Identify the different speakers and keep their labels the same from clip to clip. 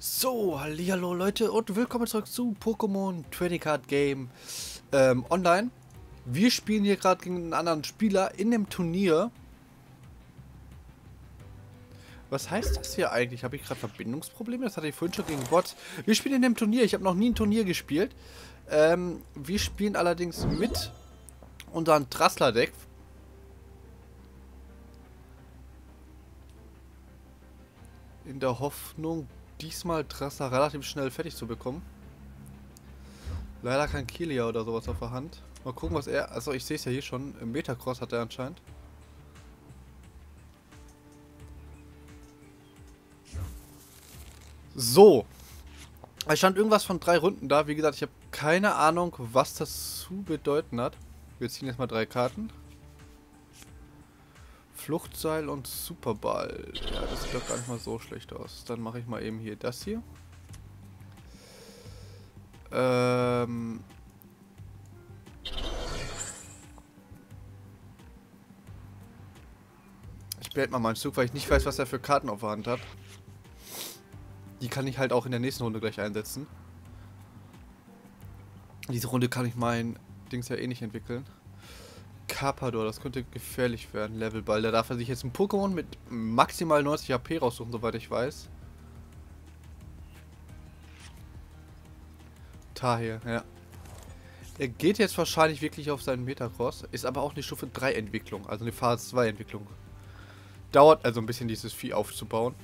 Speaker 1: So, hallo Leute und willkommen zurück zu Pokémon Trading Card Game ähm, online. Wir spielen hier gerade gegen einen anderen Spieler in dem Turnier. Was heißt das hier eigentlich? Habe ich gerade Verbindungsprobleme? Das hatte ich vorhin schon gegen Bots. Wir spielen in dem Turnier. Ich habe noch nie ein Turnier gespielt. Ähm, wir spielen allerdings mit unserem Trassler-Deck. In der Hoffnung, diesmal Trasser relativ schnell fertig zu bekommen. Leider kein Kilia oder sowas auf der Hand. Mal gucken, was er... Also ich sehe es ja hier schon. Im Metacross hat er anscheinend. So. Es stand irgendwas von drei Runden da. Wie gesagt, ich habe keine Ahnung, was das zu bedeuten hat. Wir ziehen jetzt mal drei Karten. Fluchtseil und Superball. Ja, das sieht doch gar nicht mal so schlecht aus. Dann mache ich mal eben hier das hier. Ähm... Ich behält mal meinen Zug, weil ich nicht weiß, was er für Karten auf der Hand hat. Die kann ich halt auch in der nächsten Runde gleich einsetzen. Diese Runde kann ich mein Dings ja eh nicht entwickeln. Carpador, das könnte gefährlich werden, Levelball. Da darf er sich jetzt ein Pokémon mit maximal 90 HP raussuchen, soweit ich weiß. Tahir, ja. Er geht jetzt wahrscheinlich wirklich auf seinen Metacross, ist aber auch eine Stufe 3 Entwicklung, also eine Phase 2 Entwicklung. Dauert also ein bisschen dieses Vieh aufzubauen.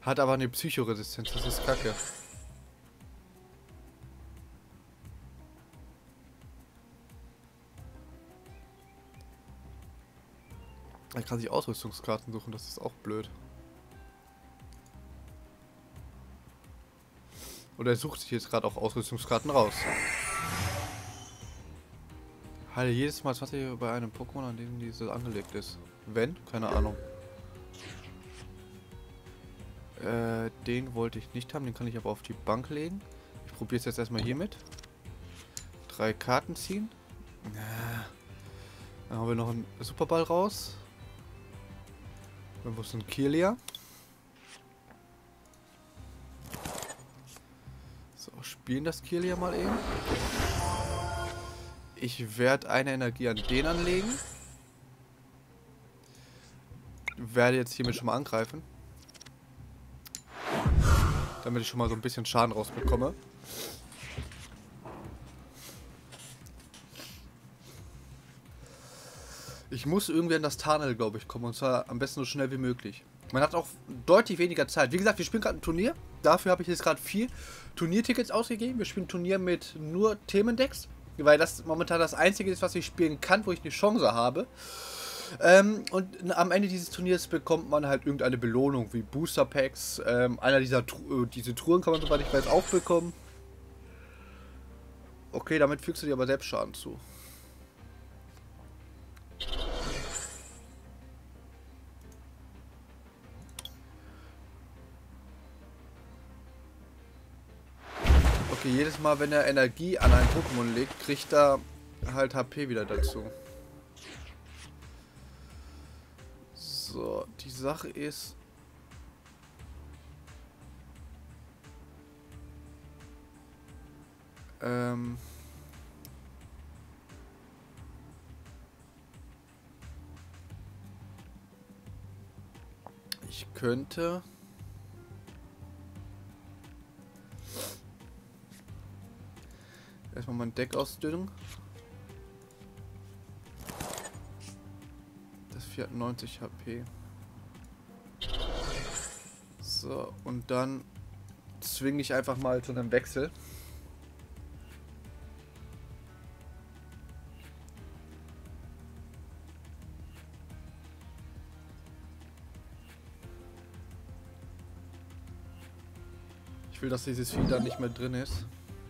Speaker 1: Hat aber eine Psychoresistenz, das ist kacke. Er kann sich Ausrüstungskarten suchen, das ist auch blöd. Oder er sucht sich jetzt gerade auch Ausrüstungskarten raus. Halte jedes Mal 20 bei einem Pokémon, an dem diese angelegt ist. Wenn? Keine Ahnung. Äh, den wollte ich nicht haben, den kann ich aber auf die Bank legen. Ich probiere es jetzt erstmal hiermit. Drei Karten ziehen. Dann haben wir noch einen Superball raus. Wo ist ein Kirlia? So, spielen das Kirlia mal eben. Ich werde eine Energie an den anlegen. Werde jetzt hiermit schon mal angreifen. Damit ich schon mal so ein bisschen Schaden rausbekomme. Muss irgendwie an das Tunnel, glaube ich, kommen. Und zwar am besten so schnell wie möglich. Man hat auch deutlich weniger Zeit. Wie gesagt, wir spielen gerade ein Turnier. Dafür habe ich jetzt gerade vier Turniertickets ausgegeben. Wir spielen ein Turnier mit nur Themendecks. Weil das momentan das einzige ist, was ich spielen kann, wo ich eine Chance habe. Ähm, und am Ende dieses Turniers bekommt man halt irgendeine Belohnung, wie Booster Packs. Ähm, einer dieser äh, diese Truhen kann man, soweit ich weiß, auch bekommen. Okay, damit fügst du dir aber selbst Schaden zu. Okay, jedes Mal, wenn er Energie an ein Pokémon legt, kriegt er halt HP wieder dazu. So, die Sache ist... Ähm... Ich könnte... Erstmal mein Deck ausdünnen. Das Vieh hat 90 HP. So, und dann zwinge ich einfach mal zu einem Wechsel. Ich will, dass dieses Vieh da nicht mehr drin ist.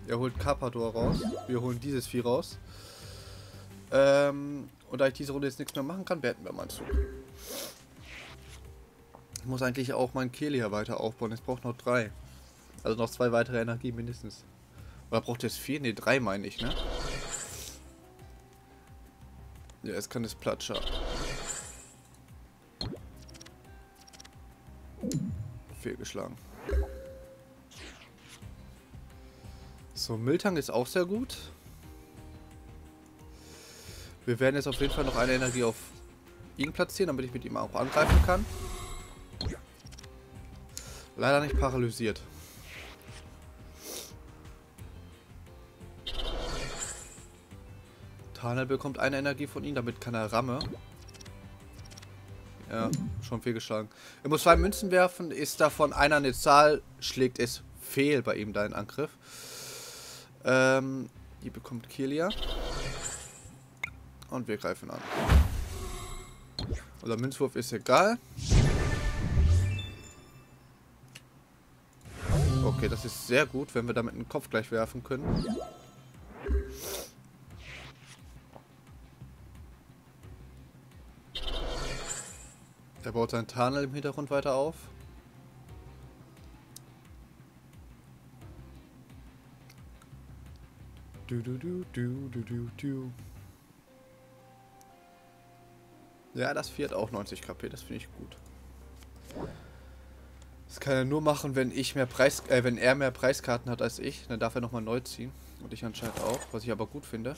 Speaker 1: Er holt Carpador raus. Wir holen dieses Vieh raus. Ähm, und da ich diese Runde jetzt nichts mehr machen kann, werden wir mal zu. Ich muss eigentlich auch meinen Kehlier weiter aufbauen. Es braucht noch drei. Also noch zwei weitere Energie mindestens. Oder braucht es vier? Ne, drei meine ich, ne? Ja, jetzt kann es Platscher. Fehlgeschlagen. So, Miltang ist auch sehr gut. Wir werden jetzt auf jeden Fall noch eine Energie auf ihn platzieren, damit ich mit ihm auch angreifen kann. Leider nicht paralysiert. Tarnel bekommt eine Energie von ihm, damit kann er Ramme. Ja, schon fehlgeschlagen. Er muss zwei Münzen werfen, ist davon einer eine Zahl, schlägt es fehl bei ihm dein Angriff. Ähm, die bekommt Kilia. Und wir greifen an. Unser Münzwurf ist egal. Okay, das ist sehr gut, wenn wir damit einen Kopf gleich werfen können. Er baut seinen Tarnel im Hintergrund weiter auf. Du, du, du, du, du, du, du. Ja, das Viert auch 90 KP, das finde ich gut. Das kann er nur machen, wenn ich mehr Preis, äh, wenn er mehr Preiskarten hat als ich. Dann darf er nochmal neu ziehen. Und ich anscheinend auch, was ich aber gut finde.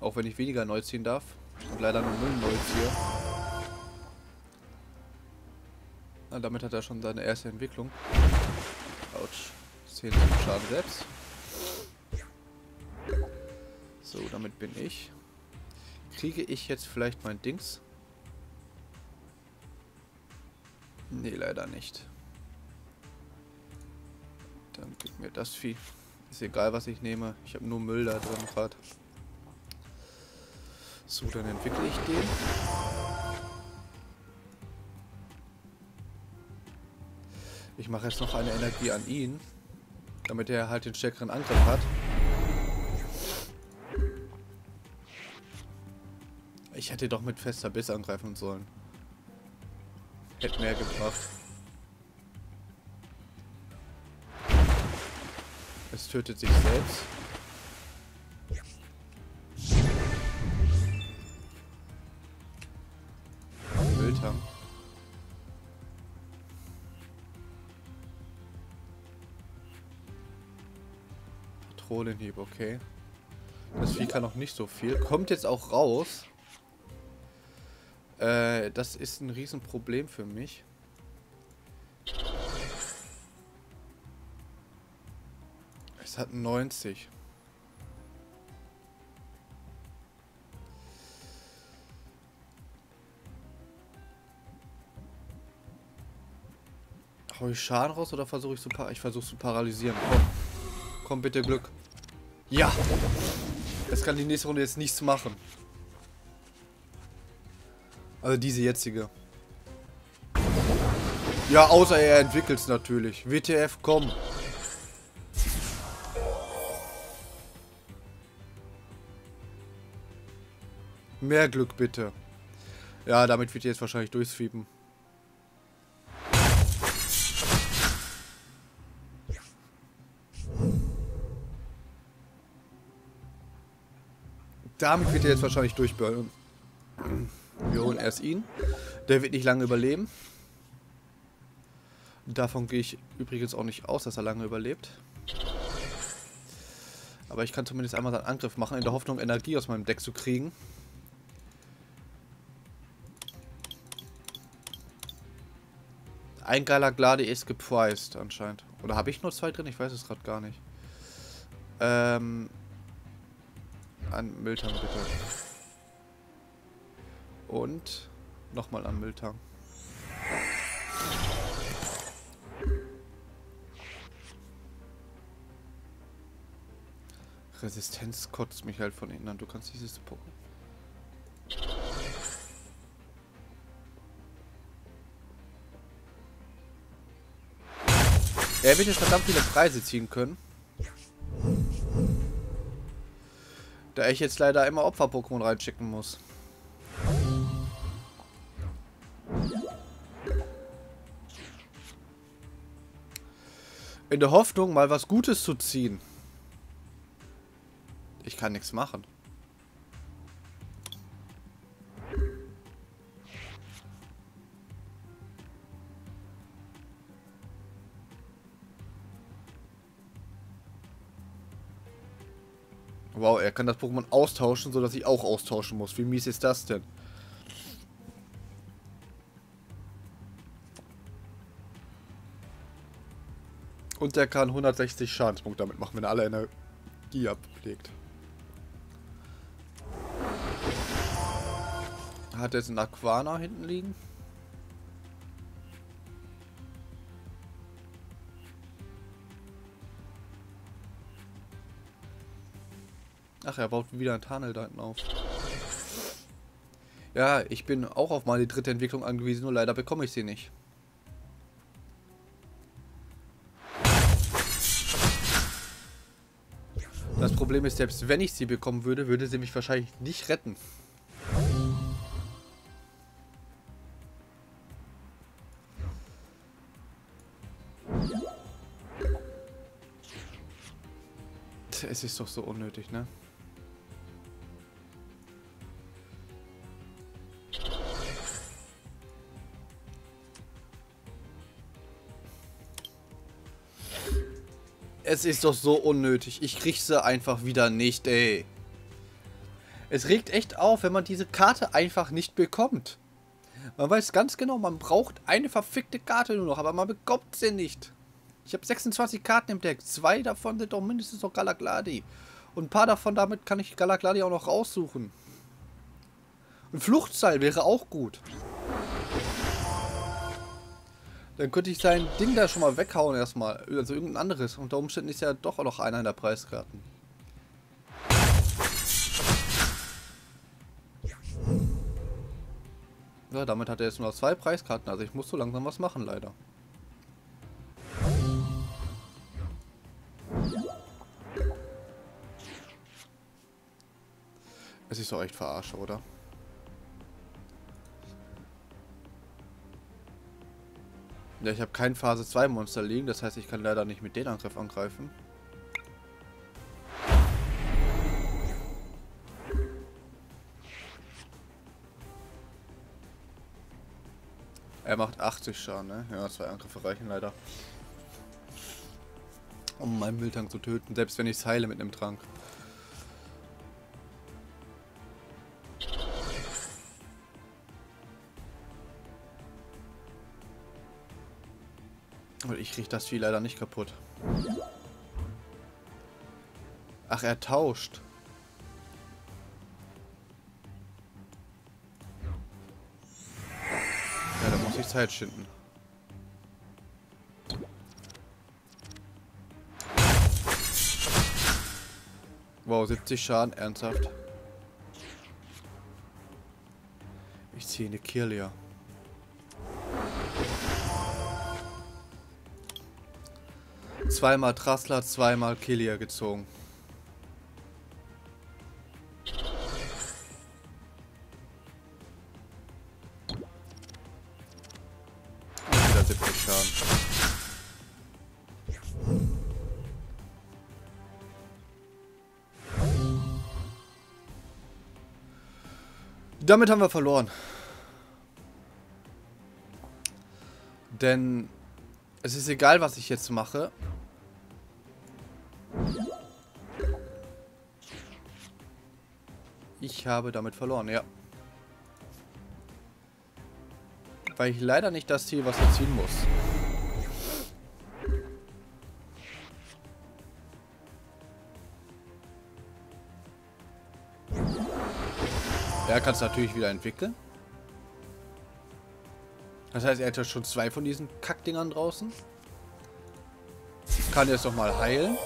Speaker 1: Auch wenn ich weniger neu ziehen darf. Und leider nur null neu ziehe. Na, damit hat er schon seine erste Entwicklung. Autsch. 10 Schaden selbst. So, damit bin ich. Kriege ich jetzt vielleicht mein Dings? Nee, leider nicht. Dann gib mir das Vieh. Ist egal, was ich nehme. Ich habe nur Müll da drin gerade. So, dann entwickle ich den. Ich mache jetzt noch eine Energie an ihn, damit er halt den stärkeren Angriff hat. Ich hätte doch mit fester Biss angreifen sollen. Hätte mehr gebracht. Es tötet sich selbst. Wildhang. Patronenhieb, okay. Das Vieh kann noch nicht so viel. Kommt jetzt auch raus. Äh, das ist ein Riesenproblem für mich. Es hat 90. Hau ich Schaden raus oder versuche ich zu Ich versuche zu paralysieren. Komm. Komm bitte Glück. Ja. Es kann die nächste Runde jetzt nichts machen. Also diese jetzige. Ja, außer er entwickelt es natürlich. WTF, komm. Mehr Glück bitte. Ja, damit wird jetzt wahrscheinlich durchsweepen. Damit wird er jetzt wahrscheinlich durchburnen. Wir holen erst ihn. Der wird nicht lange überleben. Davon gehe ich übrigens auch nicht aus, dass er lange überlebt. Aber ich kann zumindest einmal seinen Angriff machen, in der Hoffnung, Energie aus meinem Deck zu kriegen. Ein geiler Gladi ist gepriced anscheinend. Oder habe ich nur zwei drin? Ich weiß es gerade gar nicht. Ähm. An Mülltang bitte. Und nochmal an Mülltang. Resistenz kotzt mich halt von innen an. Du kannst dieses Pokémon. Er wird jetzt verdammt viele Preise ziehen können. Da ich jetzt leider immer Opfer-Pokémon reinschicken muss. In der Hoffnung, mal was Gutes zu ziehen. Ich kann nichts machen. Wow, er kann das Pokémon austauschen, sodass ich auch austauschen muss. Wie mies ist das denn? Und der kann 160 Schadenspunkte damit machen, wenn er alle Energie ablegt. Hat er jetzt einen Aquana hinten liegen? Ach, er baut wieder ein Tunnel da hinten auf. Ja, ich bin auch auf meine dritte Entwicklung angewiesen, nur leider bekomme ich sie nicht. Problem ist, selbst wenn ich sie bekommen würde, würde sie mich wahrscheinlich nicht retten. Es ist doch so unnötig, ne? Es ist doch so unnötig. Ich krieg sie einfach wieder nicht, ey. Es regt echt auf, wenn man diese Karte einfach nicht bekommt. Man weiß ganz genau, man braucht eine verfickte Karte nur noch, aber man bekommt sie nicht. Ich habe 26 Karten im Deck. Zwei davon sind doch mindestens noch Galagladi. Und ein paar davon, damit kann ich Galagladi auch noch raussuchen. Ein Fluchtseil wäre auch gut. Dann könnte ich sein Ding da schon mal weghauen erstmal. Also irgendein anderes. Unter Umständen ist ja doch auch noch einer in der Preiskarten. Ja, damit hat er jetzt nur noch zwei Preiskarten. Also ich muss so langsam was machen, leider. Es ist doch echt verarsche, oder? Ja, ich habe kein Phase 2 Monster liegen, das heißt, ich kann leider nicht mit den Angriff angreifen. Er macht 80 Schaden, ne? Ja, zwei Angriffe reichen leider. Um meinen Mülltank zu töten, selbst wenn ich es heile mit einem Trank. Ich krieg das Vieh leider nicht kaputt. Ach, er tauscht. Ja, da muss ich Zeit schinden. Wow, 70 Schaden, ernsthaft. Ich ziehe eine Kirlia. Zweimal Trassler, zweimal Killier gezogen. Und wieder 70 Schaden. Damit haben wir verloren. Denn es ist egal, was ich jetzt mache. Habe damit verloren, ja. Weil ich leider nicht das Ziel, was er ziehen muss. Er kann es natürlich wieder entwickeln. Das heißt, er hat schon zwei von diesen Kackdingern draußen. Kann jetzt noch mal heilen.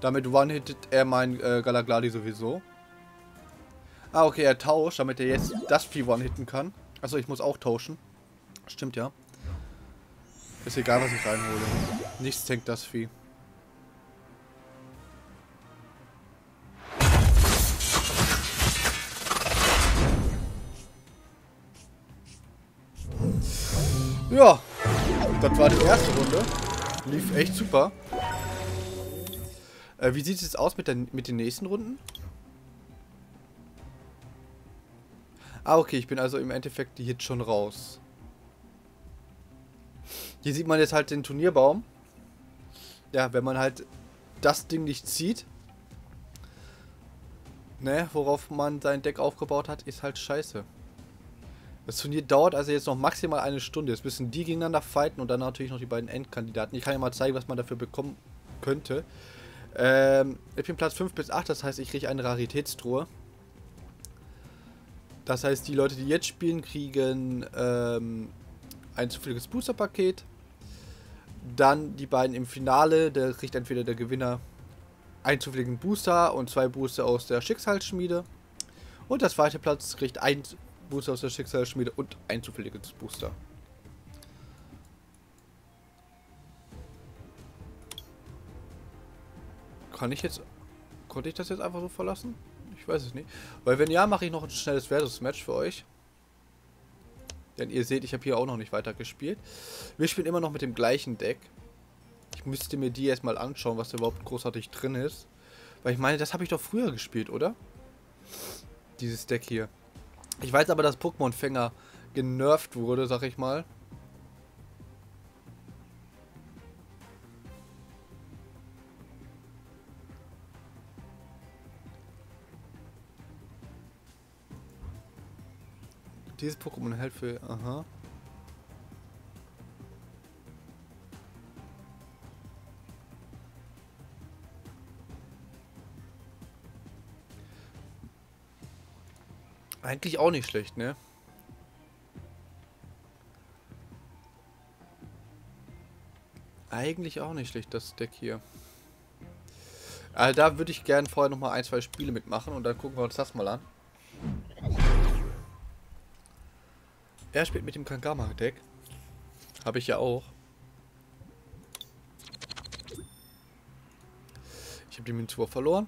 Speaker 1: Damit one-hittet er mein äh, Galagladi sowieso. Ah, okay, er tauscht, damit er jetzt das Vieh one-hitten kann. Achso, ich muss auch tauschen. Stimmt, ja. Ist egal, was ich reinhole. Nichts tankt das Vieh. Ja, das war die erste Runde. Lief echt super. Äh, wie sieht es jetzt aus mit, der, mit den nächsten Runden? Ah, okay, ich bin also im Endeffekt jetzt schon raus. Hier sieht man jetzt halt den Turnierbaum. ja, wenn man halt das Ding nicht zieht, ne, worauf man sein Deck aufgebaut hat, ist halt scheiße. Das Turnier dauert also jetzt noch maximal eine Stunde. Jetzt müssen die gegeneinander fighten und dann natürlich noch die beiden Endkandidaten. Ich kann ja mal zeigen, was man dafür bekommen könnte. Ähm, ich bin Platz 5 bis 8, das heißt, ich kriege eine Raritätstruhe. Das heißt, die Leute, die jetzt spielen, kriegen ähm, ein zufälliges Booster-Paket. Dann die beiden im Finale, da kriegt entweder der Gewinner einen zufälligen Booster und zwei Booster aus der Schicksalsschmiede. Und der zweite Platz kriegt ein Booster aus der Schicksalsschmiede und ein zufälliges Booster. Kann ich jetzt... Konnte ich das jetzt einfach so verlassen? Ich weiß es nicht. Weil wenn ja, mache ich noch ein schnelles Versus-Match für euch. Denn ihr seht, ich habe hier auch noch nicht weiter gespielt. Wir spielen immer noch mit dem gleichen Deck. Ich müsste mir die erstmal anschauen, was überhaupt großartig drin ist. Weil ich meine, das habe ich doch früher gespielt, oder? Dieses Deck hier. Ich weiß aber, dass Pokémon-Fänger genervt wurde, sag ich mal. Dieses Pokémon hält für... Aha. Eigentlich auch nicht schlecht, ne? Eigentlich auch nicht schlecht, das Deck hier. Also da würde ich gerne vorher noch mal ein, zwei Spiele mitmachen und dann gucken wir uns das mal an. Er spielt mit dem Kangama-Deck. Habe ich ja auch. Ich habe die Münzwurf verloren.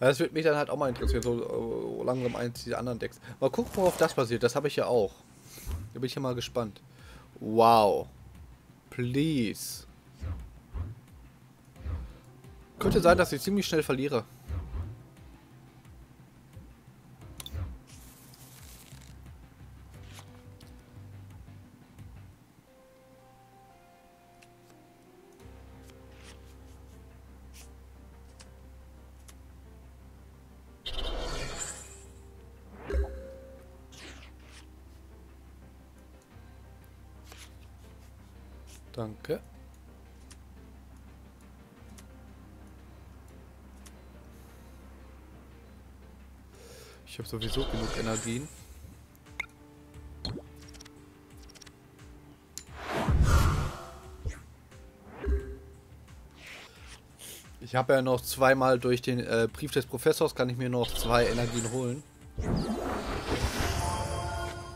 Speaker 1: Das würde mich dann halt auch mal interessieren, so, so langsam eins dieser anderen Decks. Mal gucken, worauf das passiert. Das habe ich ja auch. Da bin ich ja mal gespannt. Wow. Please. Könnte sein, dass ich ziemlich schnell verliere. Ich habe sowieso genug Energien. Ich habe ja noch zweimal durch den äh, Brief des Professors, kann ich mir noch zwei Energien holen.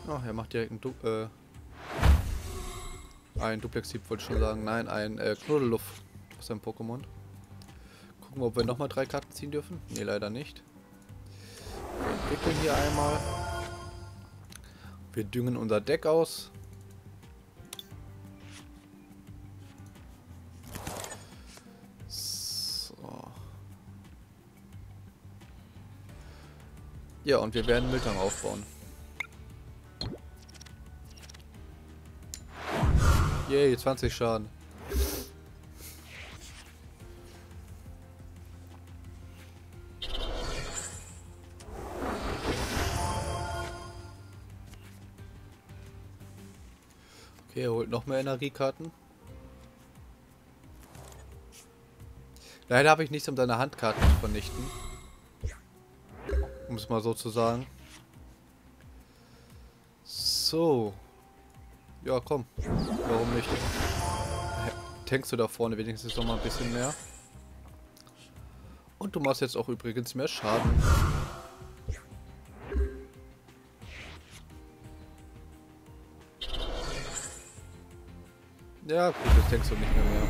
Speaker 1: Ach, er macht direkt einen du äh, ein Duplex-Sieb wollte ich schon sagen. Nein, ein äh, Knuddeluff aus seinem Pokémon. Gucken wir, ob wir nochmal drei Karten ziehen dürfen. Ne, leider nicht. Wir entwickeln hier einmal. Wir düngen unser Deck aus. So. Ja, und wir werden Miltang aufbauen. Yay, 20 Schaden. Noch mehr Energiekarten. Leider habe ich nichts, um seine Handkarten zu vernichten. Um es mal so zu sagen. So. Ja, komm. Warum nicht? Tankst du da vorne wenigstens noch mal ein bisschen mehr. Und du machst jetzt auch übrigens mehr Schaden. Ja, gut, jetzt tankst du nicht mehr mehr.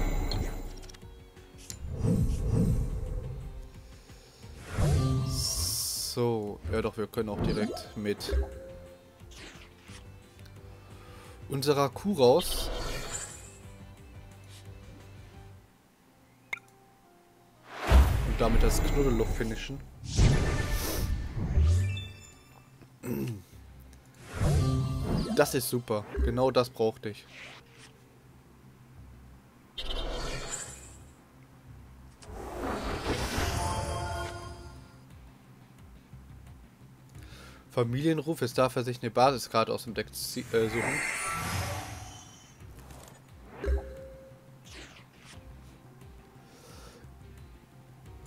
Speaker 1: So, ja doch, wir können auch direkt mit unserer Kuh raus. Und damit das Knuddelloch finishen. Das ist super. Genau das brauchte ich. Familienruf, jetzt darf er sich eine Basiskarte aus dem Deck äh, suchen.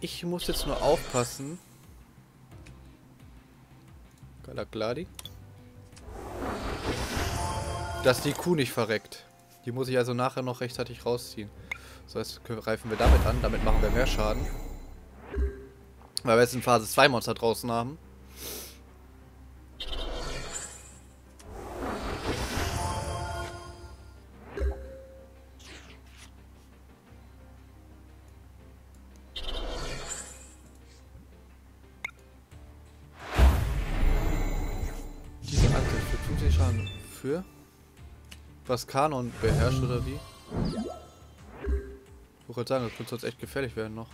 Speaker 1: Ich muss jetzt nur aufpassen. Galagladi. Dass die Kuh nicht verreckt. Die muss ich also nachher noch rechtzeitig rausziehen. So, jetzt greifen wir damit an. Damit machen wir mehr Schaden. Weil wir jetzt ein Phase 2 Monster draußen haben. Was Kanon beherrscht oder wie? Ich wollte sagen, das könnte sonst echt gefährlich werden noch.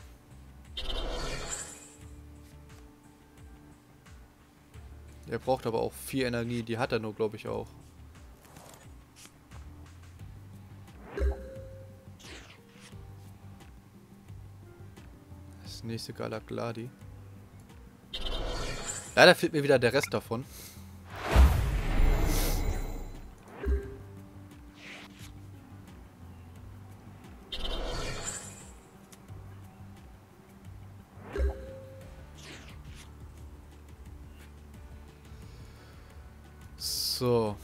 Speaker 1: Er braucht aber auch viel Energie, die hat er nur, glaube ich, auch. Das nächste Galagladi. Da fehlt mir wieder der Rest davon. So.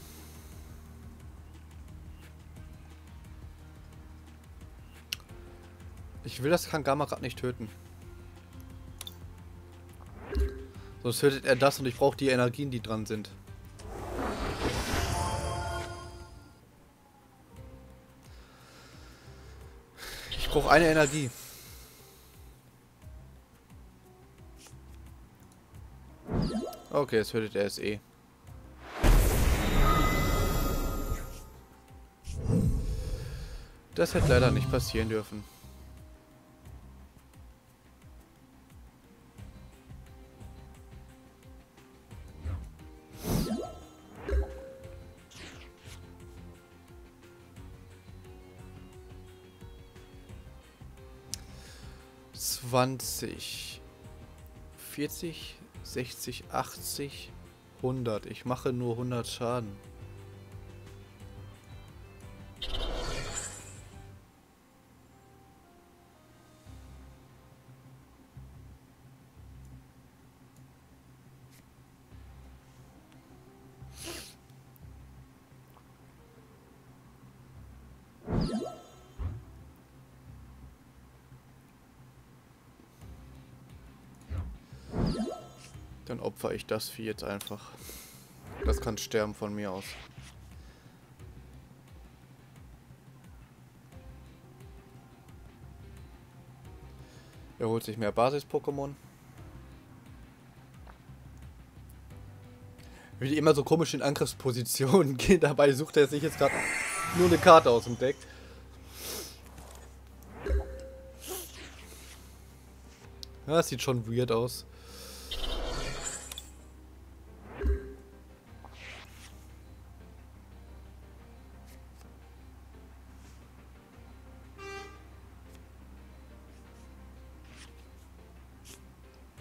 Speaker 1: Ich will das Kangama gerade nicht töten. Sonst tötet er das und ich brauche die Energien, die dran sind. Ich brauche eine Energie. Okay, jetzt tötet er es eh. Das hätte leider nicht passieren dürfen. Zwanzig, vierzig, sechzig, achtzig, hundert. Ich mache nur hundert Schaden. Opfer ich das Vieh jetzt einfach. Das kann sterben von mir aus. Er holt sich mehr Basis-Pokémon. Wie immer so komisch in Angriffspositionen gehen. Dabei sucht er sich jetzt gerade nur eine Karte aus dem Deck. Das sieht schon weird aus.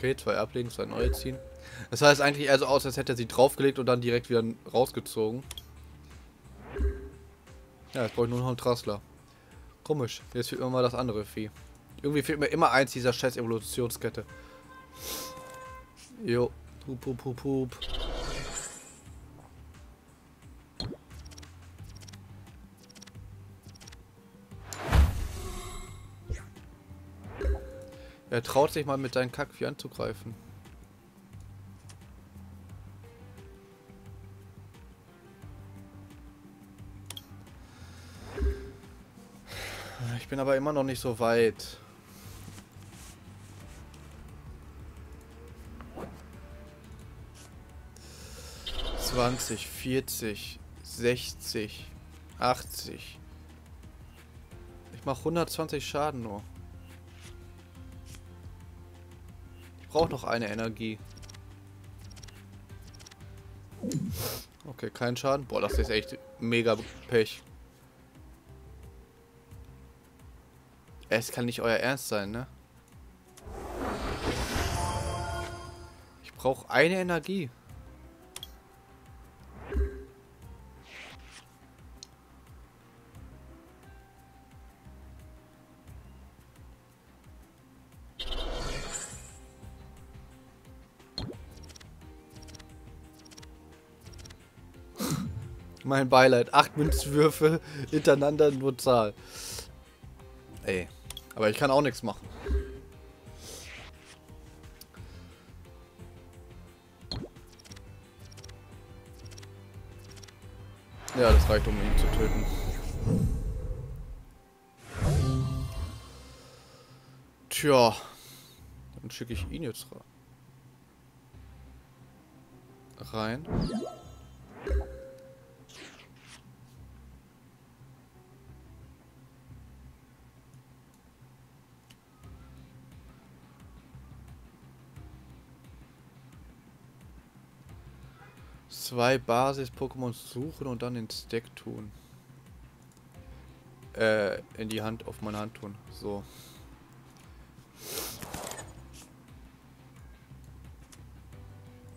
Speaker 1: Okay, zwei ablegen, zwei neue ziehen. Das heißt eigentlich eher so aus, als hätte er sie draufgelegt und dann direkt wieder rausgezogen. Ja, jetzt brauche ich nur noch einen Trassler. Komisch, jetzt fehlt mir mal das andere Vieh. Irgendwie fehlt mir immer eins dieser scheiß Evolutionskette. Jo, hup, hup, hup, hup. Er traut sich mal mit seinen Kackvieh anzugreifen. Ich bin aber immer noch nicht so weit. Zwanzig, vierzig, sechzig, achtzig. Ich mache 120 Schaden nur. Brauche noch eine Energie. Okay, kein Schaden. Boah, das ist echt mega Pech. Es kann nicht euer Ernst sein, ne? Ich brauche eine Energie. Mein Beileid. Acht Münzwürfe hintereinander nur Zahl. Ey. Aber ich kann auch nichts machen. Ja, das reicht, um ihn zu töten. Tja. Dann schicke ich ihn jetzt rein. Zwei Basis-Pokémon suchen und dann ins Deck tun. Äh, in die Hand, auf meine Hand tun. So.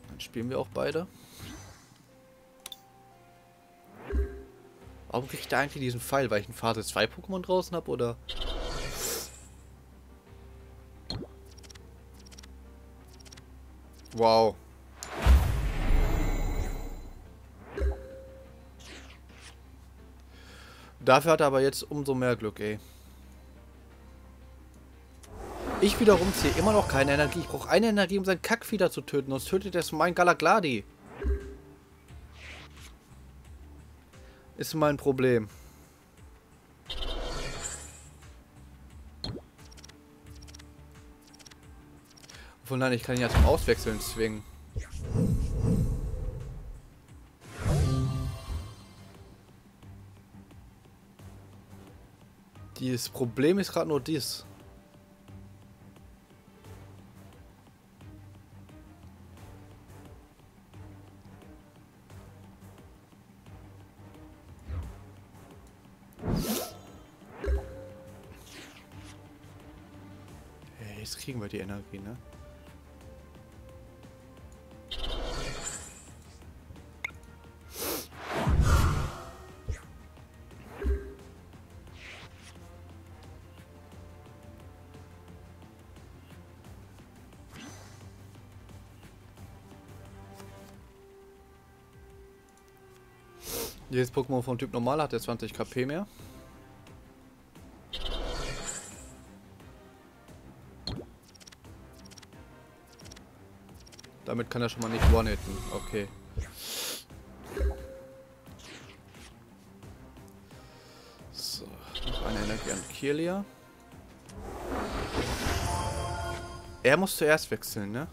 Speaker 1: Dann spielen wir auch beide. Warum kriege ich da eigentlich diesen Pfeil? Weil ich ein Phase 2 Pokémon draußen habe, oder? Wow. Dafür hat er aber jetzt umso mehr Glück, ey. Ich wiederum ziehe immer noch keine Energie. Ich brauche eine Energie, um seinen Kackfieder zu töten. Sonst tötet er mein Galagladi. Ist mein Problem. Obwohl, nein, ich kann ihn ja zum Auswechseln zwingen. Das Problem ist gerade nur dies. Jetzt kriegen wir die Energie, ne? Jedes Pokémon von Typ Normal hat ja 20 KP mehr. Damit kann er schon mal nicht one-hitten. Okay. So, noch eine Energie an Kirlia. Er muss zuerst wechseln, ne?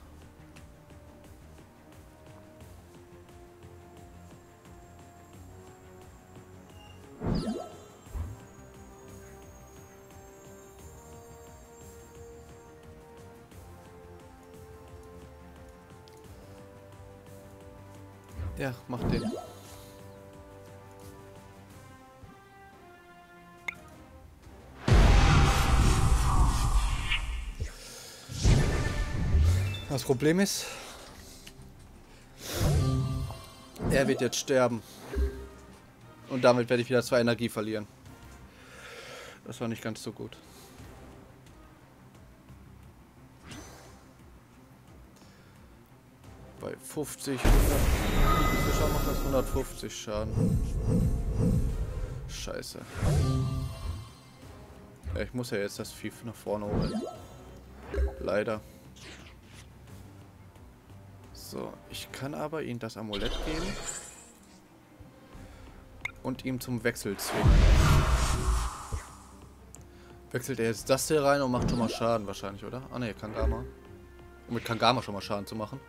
Speaker 1: Ja, mach den. Das Problem ist, er wird jetzt sterben. Und damit werde ich wieder zwei Energie verlieren. Das war nicht ganz so gut. Bei 50, 100, Fischer macht das 150 Schaden. Scheiße. Ja, ich muss ja jetzt das Vieh nach vorne holen. Leider. So, ich kann aber ihm das Amulett geben. Und ihm zum Wechsel zwingen. Wechselt er jetzt das hier rein und macht schon mal Schaden wahrscheinlich, oder? Ah ne, Kangama. Mit Kangama schon mal Schaden zu machen.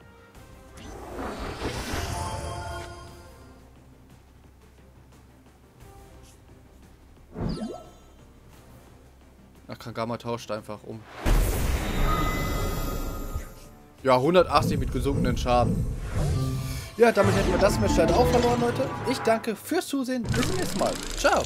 Speaker 1: Ach, Kangama tauscht einfach um. Ja, 180 mit gesunkenen Schaden. Ja, damit hätten wir das Match auch verloren, Leute. Ich danke fürs Zusehen. Bis zum nächsten Mal. Ciao.